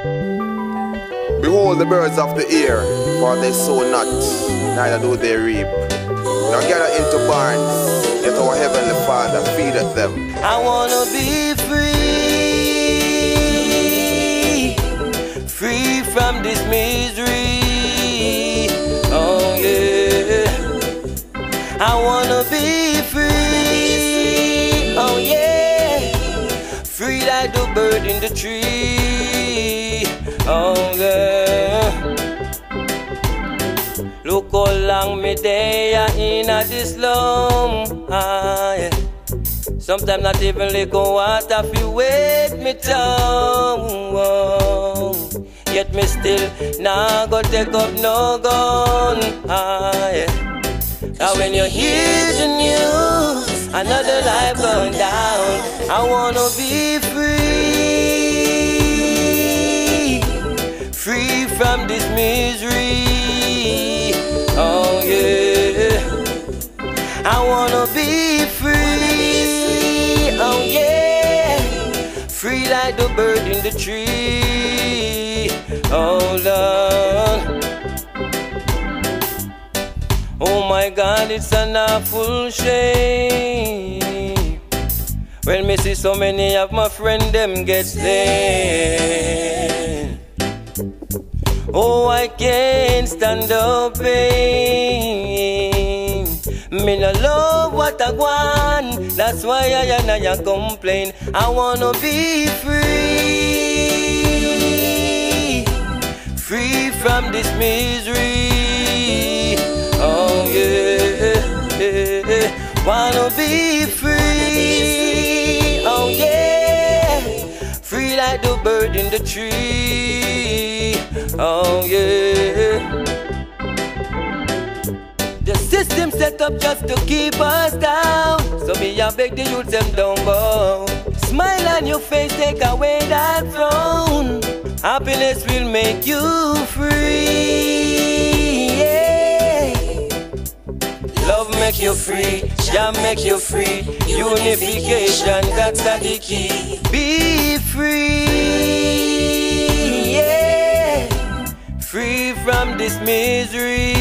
Behold the birds of the air, for they sow not, neither do they reap. Nor gather into barns, yet our heavenly Father feedeth them. I wanna be free, free from this misery. Oh yeah, I wanna be free. Oh yeah, free like the bird in the tree. Oh yeah. Look how long me day in a this slum. Ah, yeah. Sometimes not even liquor water feel wet me tongue. Yet me still nah go take up no gun. Ah, yeah. Now when you hear the news, another life going down. I wanna be free, from this misery. Oh yeah, I wanna be free. Oh yeah, free like the bird in the tree. Oh Lord. Oh my God, it's an awful shame. When me see so many of my friends them get slain. Oh, I can't stand the pain. Me no love what I want. That's why I and I complain. I wanna be free, free from this misery. Oh yeah, yeah. wanna be free. Oh yeah, free like the bird in the tree. Oh yeah. The system set up just to keep us down. So me I beg the youth them don't bow. Smile on your face, take away that frown. Happiness will make you free. Love make you free, jam make you free. Unification, that's the key. Be free, from this misery.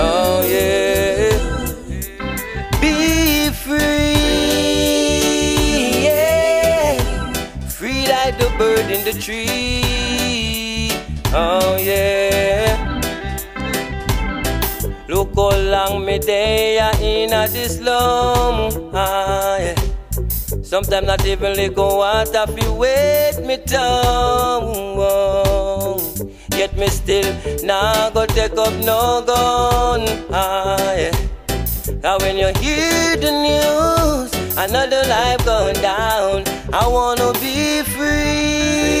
Oh yeah. Be free, yeah. Free like the bird in the tree. Oh yeah. Look how long me day in a this slum. Ah, yeah. Sometimes not even liquor water feel wet me tongue me still. Nah go take up no gun Aye. Now when you hear the news Another life gone down. I wanna be free.